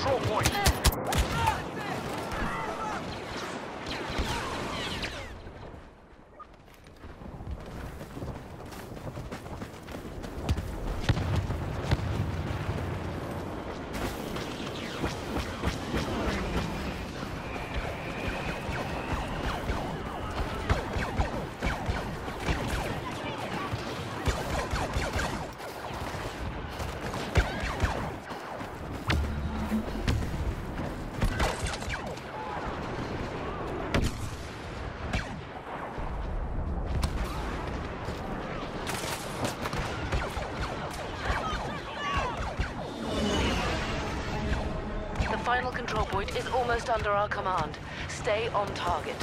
control point. Control point is almost under our command. Stay on target.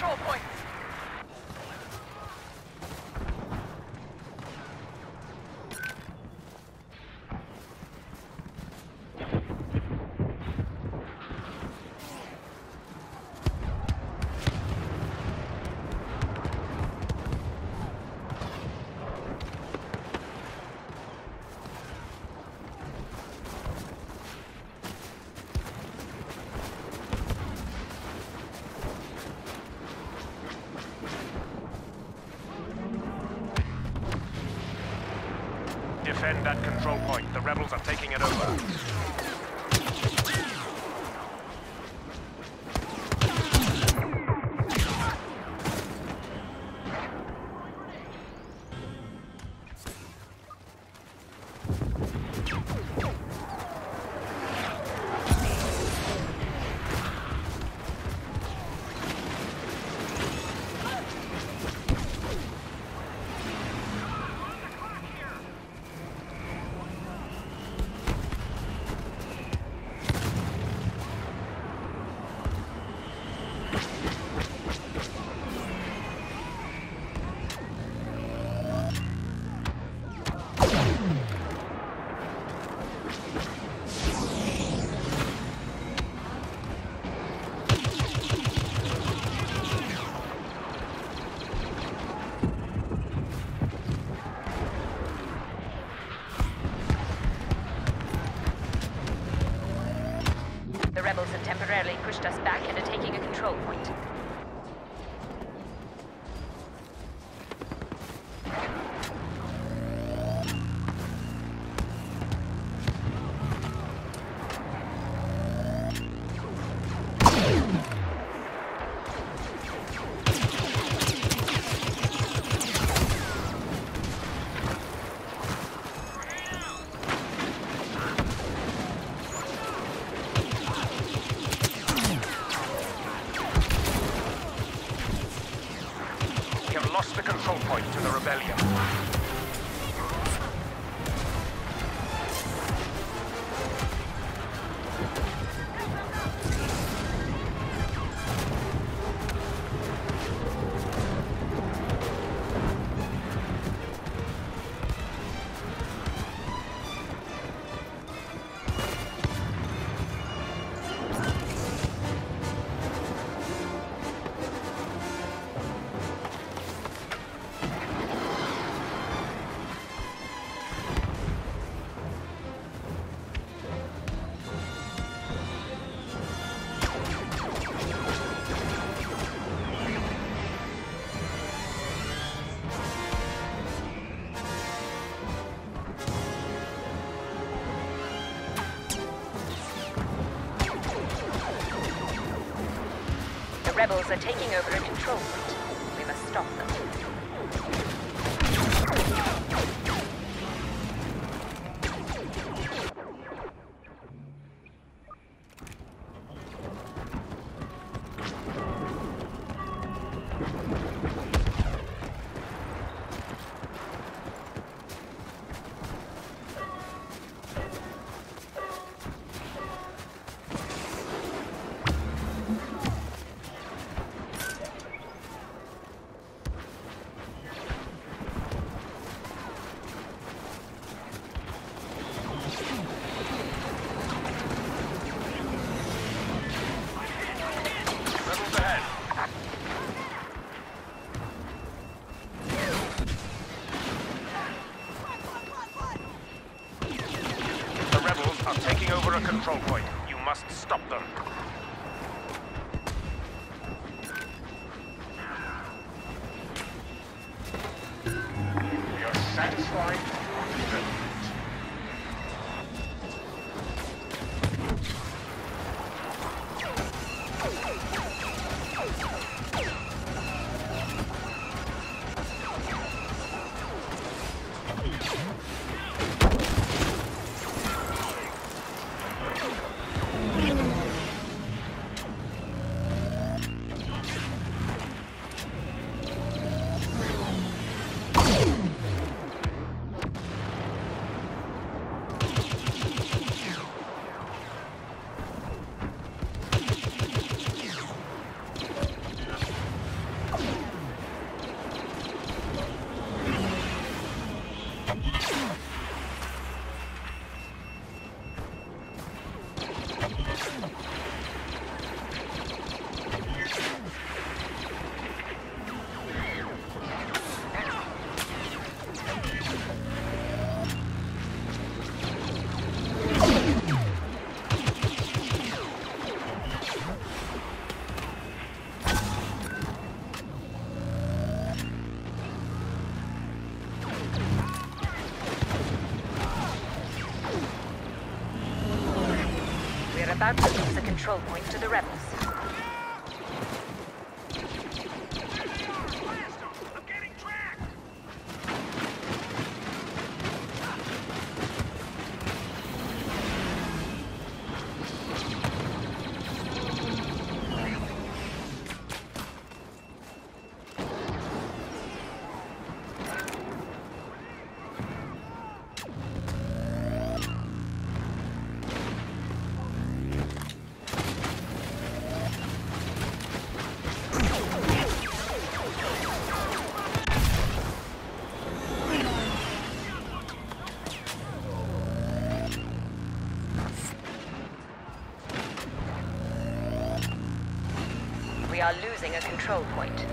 Control points. Defend that control point. The rebels are taking it over. Pushed us back into taking a control point. Lost the control point to the rebellion. Rebels are taking over a control point. We must stop them. A control point. You must stop them. Are satisfied. About to lose a control point to the rebels. We are losing a control point.